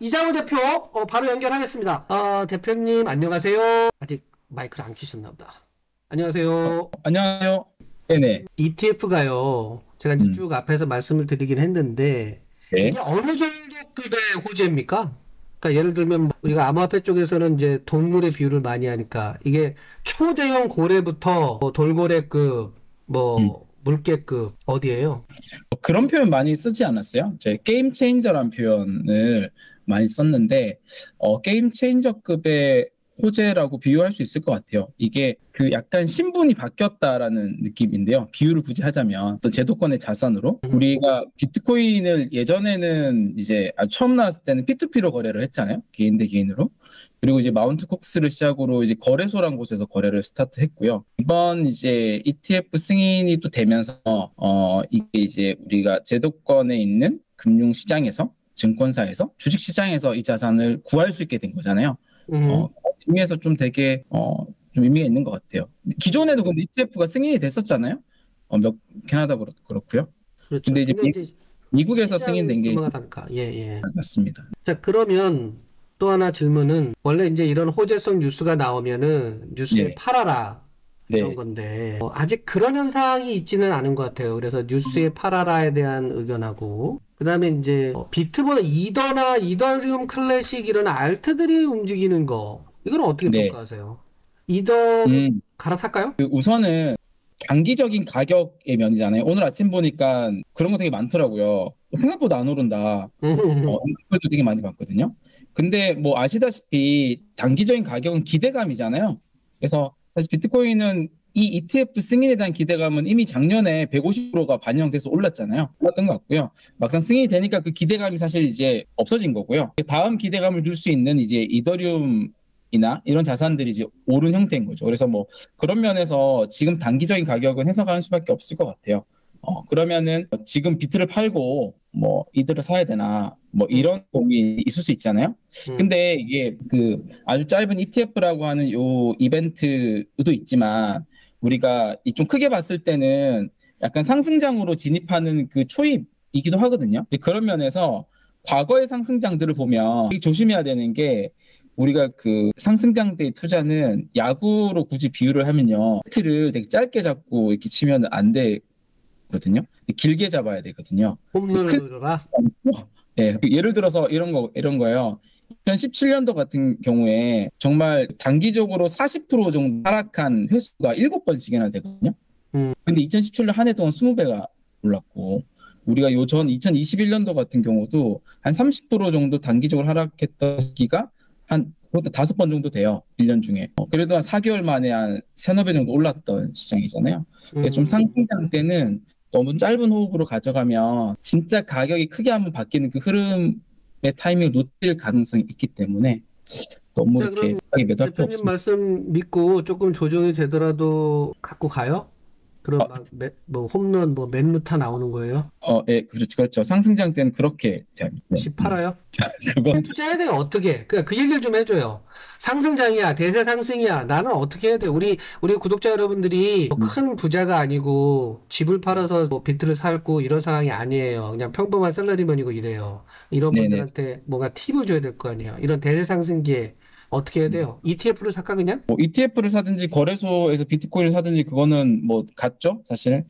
이장우 대표 어, 바로 연결하겠습니다. 어, 대표님 안녕하세요. 아직 마이크를 안 키셨나 보다. 안녕하세요. 안녕하세요. 네네. ETF가요. 제가 이제 음. 쭉 앞에서 말씀을 드리긴 했는데 네. 이게 어느 정도급의 호재입니까? 그러니까 예를 들면 우리가 암호화폐 쪽에서는 이제 동물의 비율을 많이 하니까 이게 초대형 고래부터 뭐 돌고래급, 뭐 음. 물개급 어디예요? 그런 표현 많이 쓰지 않았어요? 제 game changer란 표현을 많이 썼는데 어, game changer급의 호재라고 비유할 수 있을 것 같아요. 이게 그 약간 신분이 바뀌었다라는 느낌인데요. 비유를 굳이 하자면 또 제도권의 자산으로 우리가 비트코인을 예전에는 이제 아, 처음 나왔을 때는 P2P로 거래를 했잖아요. 개인 대 개인으로. 그리고 이제 마운트 곡스를 시작으로 이제 거래소란 곳에서 거래를 스타트했고요. 이번 이제 ETF 승인이 또 되면서 어 이게 이제 우리가 제도권에 있는 금융 시장에서 증권사에서 주식 시장에서 이 자산을 구할 수 있게 된 거잖아요. 음. 어, 의미에서 좀 되게 어, 좀 의미가 있는 것 같아요. 기존에도 근데 ETF가 승인이 됐었잖아요. 어, 몇 캐나다 그렇, 그렇고요. 그렇죠. 근데 이제 미- 이제 미국에서 승인된 게 다르니까. 예, 예. 맞습니다. 자, 그러면 또 하나 질문은 원래 이제 이런 호재성 뉴스가 나오면은 뉴스에 네. 팔아라 이런 네. 건데 어, 아직 그런 현상이 있지는 않은 것 같아요. 그래서 뉴스에 팔아라에 대한 의견하고 그다음에 이제 어, 비트보다 이더나 이더리움 클래식 이런 알트들이 움직이는 거 이건 어떻게 네. 평가하세요? 이더 음, 갈아탈까요? 그 우선은 단기적인 가격의 면이잖아요. 오늘 아침 보니까 그런 거 되게 많더라고요. 생각보다 안 오른다. 어, 댓글도 되게 많이 봤거든요. 근데 뭐 아시다시피 단기적인 가격은 기대감이잖아요. 그래서 사실 비트코인은 이 ETF 승인에 대한 기대감은 이미 작년에 150%가 반영돼서 올랐잖아요. 올랐던 것 같고요. 막상 승인이 되니까 그 기대감이 사실 이제 없어진 거고요. 다음 기대감을 줄 수 있는 이제 이더리움 이나 이런 자산들이 이제 오른 형태인 거죠. 그래서 뭐 그런 면에서 지금 단기적인 가격은 해석하는 수밖에 없을 것 같아요. 어, 그러면은 지금 비트를 팔고 뭐 이들을 사야 되나 뭐 이런 고민이 있을 수 있잖아요. 음. 근데 이게 그 아주 짧은 ETF라고 하는 요 이벤트도 있지만 우리가 이 좀 크게 봤을 때는 약간 상승장으로 진입하는 그 초입이기도 하거든요. 그런 면에서 과거의 상승장들을 보면 조심해야 되는 게 우리가 그 상승장대의 투자는 야구로 굳이 비유를 하면요. 배트를 되게 짧게 잡고 이렇게 치면 안되 거든요. 길게 잡아야 되거든요. 홈런을 그- 들어라. 예, 그 예를 들어서 이런 거, 이런 거예요. 2017년도 같은 경우에 정말 단기적으로 40% 정도 하락한 횟수가 7번씩이나 되거든요. 음. 근데 2017년 한 해 동안 20배가 올랐고, 우리가 요 전 2021년도 같은 경우도 한 30% 정도 단기적으로 하락했던 시기가 한 그것도 다섯 번 정도 돼요. 1년 중에. 어, 그래도 한 4개월 만에 한 세너 배 정도 올랐던 시장이잖아요. 그래서 좀 음. 상승장 때는 너무 짧은 호흡으로 가져가면 진짜 가격이 크게 한번 바뀌는 그 흐름의 타이밍을 놓칠 가능성이 있기 때문에 너무 자, 이렇게 매도할 필요 대표님 없습니다. 말씀 믿고 조금 조정이 되더라도 갖고 가요? 그럼 어. 막 매- 뭐 홈런 뭐 맨루타 나오는 거예요? 어, 예, 그렇죠. 그렇죠. 상승장 때는 그렇게. 집 팔아요? 자, 그건 투자해야 돼요. 어떻게? 그그 얘기를 좀 해줘요. 상승장이야, 대세 상승이야. 나는 어떻게 해야 돼? 우리 우리 구독자 여러분들이 뭐 큰 부자가 아니고 집을 팔아서 뭐 비트를 살고 이런 상황이 아니에요. 그냥 평범한 셀러리맨이고 이래요. 이런 네네. 분들한테 뭔가 팁을 줘야 될 거 아니에요. 이런 대세 상승기에 어떻게 해야 돼요? ETF를 살까 그냥? 뭐 ETF를 사든지 거래소에서 비트코인을 사든지 그거는 뭐 같죠. 사실은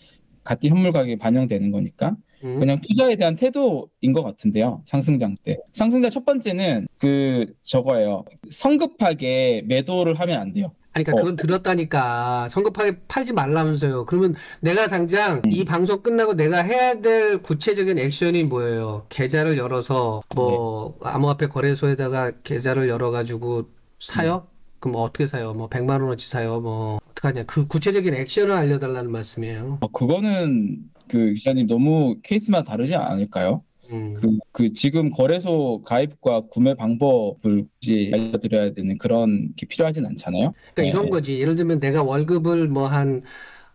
같이 현물 가격에 반영되는 거니까. 음. 그냥 투자에 대한 태도인 것 같은데요. 상승장 때. 상승장 첫 번째는 그 저거예요. 성급하게 매도를 하면 안 돼요. 아니, 그러니까 어. 그건 들었다니까 성급하게 팔지 말라면서요. 그러면 내가 당장 음. 이 방송 끝나고 내가 해야 될 구체적인 액션이 뭐예요? 계좌를 열어서 뭐 네. 암호화폐 거래소에다가 계좌를 열어가지고 사요? 음. 그럼 뭐 어떻게 사요? 뭐 100만 원어치 사요? 뭐 어떡하냐? 그 구체적인 액션을 알려달라는 말씀이에요. 어, 그거는 그 기자님 너무 케이스마다 다르지 않을까요? 음. 그, 그 지금 거래소 가입과 구매 방법을 굳이 알려드려야 되는 그런 게 필요하진 않잖아요. 그러니까 네. 이런 거지. 예를 들면 내가 월급을 뭐 한,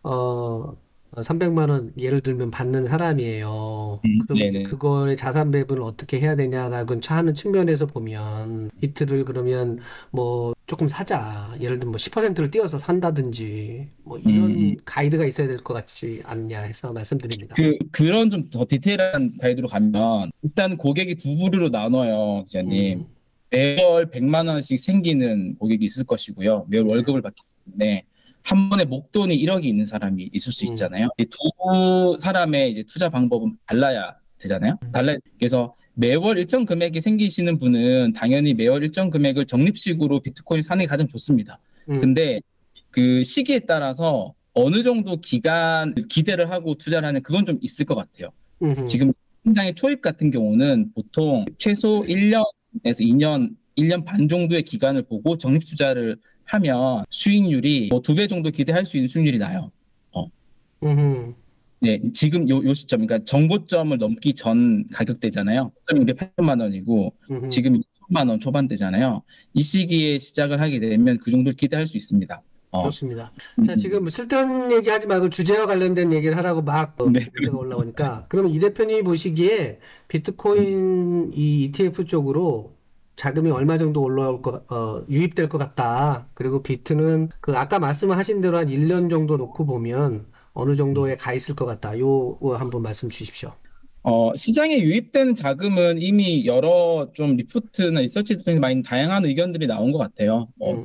어, 300만 원 예를 들면 받는 사람이에요. 음, 그럼. 그거의 자산 배분을 어떻게 해야 되냐라고 하는 측면에서 보면 비트를 그러면 뭐 조금 사자. 예를 들면 뭐 10%를 띄어서 산다든지 뭐 이런 음. 음. 가이드가 있어야 될 것 같지 않냐 해서 말씀드립니다. 그 그런 좀 더 디테일한 가이드로 가면 일단 고객이 두 부류로 나눠요, 기자님. 음, 매월 100만 원씩 생기는 고객이 있을 것이고요. 매월 네. 월급을 받기 때문에 한 번에 목돈이 1억이 있는 사람이 있을 수 음. 있잖아요. 이두 사람의 이제 투자 방법은 달라야 되잖아요. 달라 그래서 매월 일정 금액이 생기시는 분은 당연히 매월 일정 금액을 적립식으로 비트코인 사는 게 가장 좋습니다. 음, 근데 그 시기에 따라서 어느 정도 기간 기대를 하고 투자를 하는 그건 좀 있을 것 같아요. 음, 지금 통장의 초입 같은 경우는 보통 최소 1년에서 2년, 1년 반 정도의 기간을 보고 적립 투자를 하면 수익률이 뭐 두 배 정도 기대할 수 있는 수익률이 나요. 음, 네, 지금 요, 요 시점, 그러니까 정고점을 넘기 전 가격대잖아요. 우리 8천만 원이고 음, 지금 2천만 원 초반대잖아요. 이 시기에 시작을 하게 되면 그 정도를 기대할 수 있습니다. 어. 좋습니다. 음, 자, 지금 쓸데없는 얘기 하지 말고 주제와 관련된 얘기를 하라고 막 어, 네. 문제가 올라오니까 그러면 이 대표님이 보시기에 비트코인 이 ETF 쪽으로 자금이 얼마 정도 올라올 것, 어, 유입될 것 같다. 그리고 비트는 그 아까 말씀하신 대로 한 1년 정도 놓고 보면 어느 정도에 가 있을 것 같다. 요, 거 한번 말씀 주십시오. 어, 시장에 유입되는 자금은 이미 여러 좀 리포트나 리서치 등에 많이 다양한 의견들이 나온 것 같아요. 뭐, 음,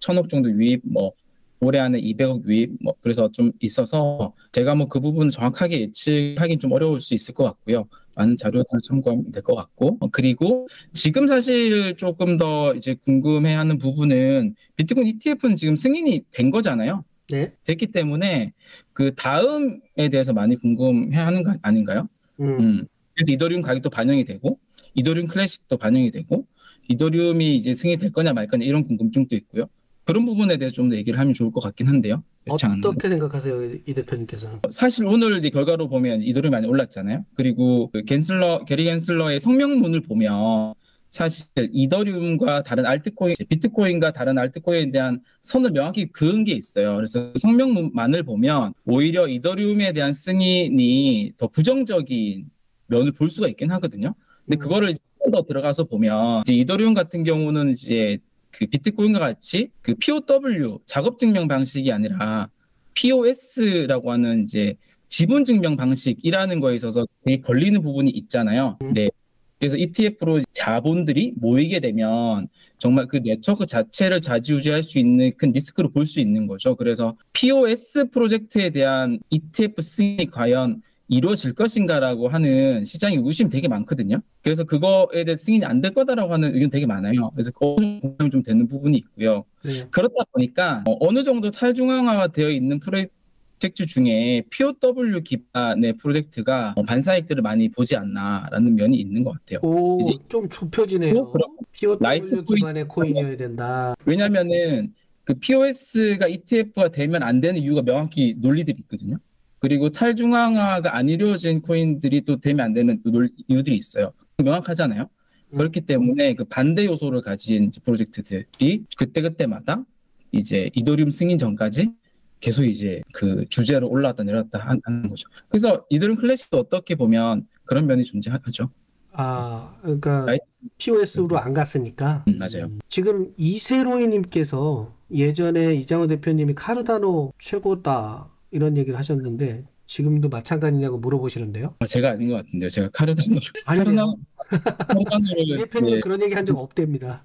천억 정도 유입, 뭐, 올해 안에 200억 유입, 뭐, 그래서 좀 있어서 제가 뭐 그 부분 정확하게 예측하기는 좀 어려울 수 있을 것 같고요. 많은 자료들을 참고하면 될 것 같고. 어, 그리고 지금 사실 조금 더 이제 궁금해 하는 부분은 비트코인 ETF는 지금 승인이 된 거잖아요. 네. 됐기 때문에 그 다음에 대해서 많이 궁금해 하는 거 아닌가요? 음, 음. 그래서 이더리움 가격도 반영이 되고, 이더리움 클래식도 반영이 되고, 이더리움이 이제 승인될 거냐 말 거냐 이런 궁금증도 있고요. 그런 부분에 대해서 좀더 얘기를 하면 좋을 것 같긴 한데요. 어떻게 생각하세요, 이 대표님께서는? 사실 오늘 결과로 보면 이더리움이 많이 올랐잖아요. 그리고 그 겐슬러, 게리 겐슬러의 성명문을 보면 사실 이더리움과 다른 알트코인, 비트코인과 다른 알트코인에 대한 선을 명확히 그은 게 있어요. 그래서 그 성명문만을 보면 오히려 이더리움에 대한 승인이 더 부정적인 면을 볼 수가 있긴 하거든요. 근데 음. 그거를 좀더 들어가서 보면 이제 이더리움 같은 경우는 이제 그 비트코인과 같이 그 POW 작업 증명 방식이 아니라 POS라고 하는 이제 지분 증명 방식이라는 거에 있어서 되게 걸리는 부분이 있잖아요. 음. 네. 그래서 ETF로 자본들이 모이게 되면 정말 그 네트워크 자체를 좌지우지할 수 있는 큰 리스크로 볼 수 있는 거죠. 그래서 POS 프로젝트에 대한 ETF 승인이 과연 이루어질 것인가라고 하는 시장의 의구심이 되게 많거든요. 그래서 그거에 대해 승인이 안 될 거다라고 하는 의견 되게 많아요. 그래서 어느 정도 공감이 좀 되는 부분이 있고요. 네. 그렇다 보니까 어, 느 정도 탈중앙화되어 있는 프로젝트 중에 POW 기반의 프로젝트가 어, 반사익들을 많이 보지 않나라는 면이 있는 것 같아요. 오, 이제- 좀 좁혀지네요. 어, 그럼 POW 기반의 코인이어야 된다. 왜냐면은 그 POS가 ETF가 되면 안 되는 이유가 명확히 논리들이 있거든요. 그리고 탈중앙화가 안 이루어진 코인들이 또 되면 안 되는 이유들이 있어요. 명확하잖아요. 음. 그렇기 때문에 그 반대 요소를 가진 프로젝트들이 그때그때마다 이제 이더리움 승인 전까지 계속 이제 그 주제로 올라왔다 내려왔다 한- 하는 거죠. 그래서 이더리움 클래식도 어떻게 보면 그런 면이 존재하죠. 아, 그러니까 라이트- POS로 안 갔으니까. 음, 맞아요. 지금 이세로이님께서 예전에 이장우 대표님이 카르다노 최고다 이런 얘기를 하셨는데 지금도 마찬가지냐고 물어보시는데요. 아, 제가 아닌 것 같은데요. 제가 카르다노 아니요. 이 카르다노를 대표님 네. 은 그런 얘기 한 적 없답니다.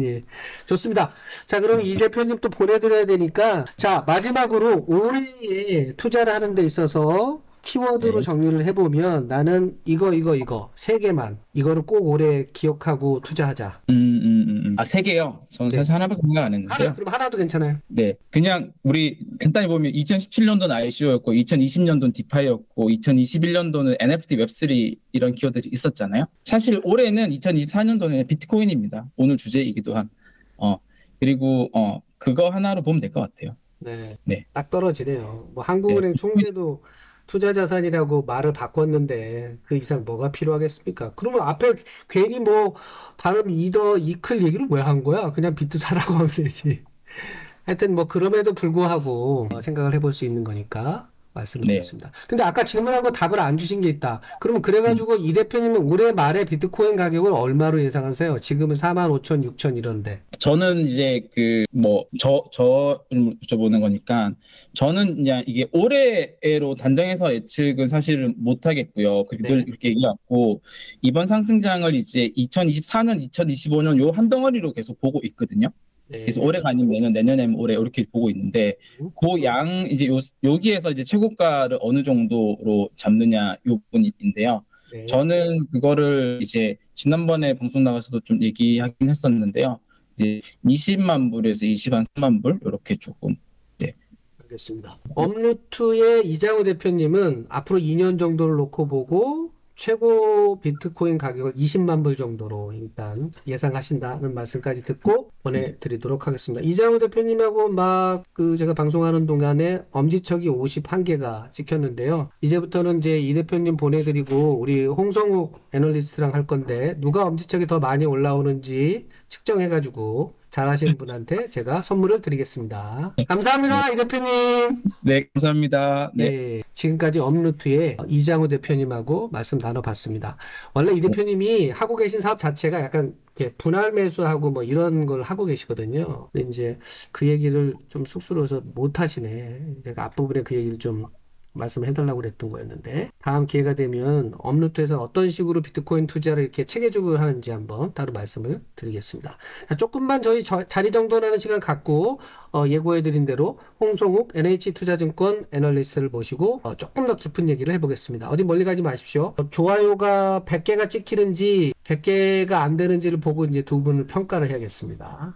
예. 좋습니다. 자, 그럼 이 대표님 또 보내드려야 되니까, 자, 마지막으로 올해에 투자를 하는 데 있어서 키워드로 네. 정리를 해보면 나는 이거, 이거, 이거, 세 개만, 이거를 꼭 올해 기억하고 투자하자. 음, 음, 음, 음. 아, 세 개요? 저는 네. 사실 하나밖에 생각 안 하나, 했는데요. 그럼 하나도 괜찮아요. 네. 그냥 우리 간단히 보면 2017년도는 ICO였고, 2020년도는 디파이였고, 2021년도는 NFT 웹3 이런 키워드들이 있었잖아요. 사실 올해는 2024년도는 비트코인입니다. 오늘 주제이기도 한. 어, 그리고, 어, 그거 하나로 보면 될 것 같아요. 네. 네. 딱 떨어지네요. 뭐 한국은행 총재도 투자 자산이라고 말을 바꿨는데 그 이상 뭐가 필요하겠습니까? 그러면 앞에 괜히 뭐 다른 이더 이클 얘기를 왜 한 거야? 그냥 비트 사라고 하면 되지. 하여튼 뭐 그럼에도 불구하고 어, 생각을 해볼 수 있는 거니까 말씀을 네. 드렸습니다. 근데 아까 질문한 거 답을 안 주신 게 있다. 그러면 그래가지고 이 대표님은 올해 말에 비트코인 가격을 얼마로 예상하세요? 지금은 4만 5천, 6천 이런데. 저는 이제 그 뭐 저 저를 여쭤보는 거니까 저는 그냥 이게 올해로 단정해서 예측은 사실은 못 하겠고요. 그렇게 늘 네. 이렇게 얘기하고 이번 상승장을 이제 2024년, 2025년 요 한 덩어리로 계속 보고 있거든요. 네. 그래서 올해가 아니면 내년, 내년에는 올해 이렇게 보고 있는데 음. 그양 이제 요 여기에서 이제 최고가를 어느 정도로 잡느냐 요 부분인데요. 네. 저는 그거를 이제 지난번에 방송 나가서도 좀 얘기하긴 했었는데요. 이제 20만 불에서 23만 불 이렇게 조금 알겠습니다. 업루트의 이장우 대표님은 앞으로 2년 정도를 놓고 보고 최고 비트코인 가격을 20만 불 정도로 일단 예상하신다는 말씀까지 듣고 보내드리도록 하겠습니다. 이장우 대표님하고 막 그 제가 방송하는 동안에 엄지척이 51개가 찍혔는데요. 이제부터는 이제 이 대표님 보내드리고 우리 홍성욱 애널리스트랑 할 건데 누가 엄지척이 더 많이 올라오는지 측정해가지고 잘하시는 분한테 제가 선물을 드리겠습니다. 감사합니다, 이 대표님. 네 감사합니다. 네. 네, 지금까지 업루트의 이장우 대표님하고 말씀 나눠봤습니다. 원래 이 대표님이 하고 계신 사업 자체가 약간 분할 매수하고 뭐 이런 걸 하고 계시거든요. 근데 이제 그 얘기를 좀 쑥스러워서 못 하시네. 내가 앞부분에 그 얘기를 좀 말씀해달라고 그랬던 거였는데 다음 기회가 되면 업루트에서 어떤 식으로 비트코인 투자를 이렇게 체계적으로 하는지 한번 따로 말씀을 드리겠습니다. 자, 조금만 저희 저- 자리 정돈하는 시간 갖고 어, 예고해드린 대로 홍성욱 NH투자증권 애널리스트를 모시고 어, 조금 더 깊은 얘기를 해보겠습니다. 어디 멀리 가지 마십시오. 어, 좋아요가 100개가 찍히는지 100개가 안 되는지를 보고 이제 두 분을 평가를 해야겠습니다.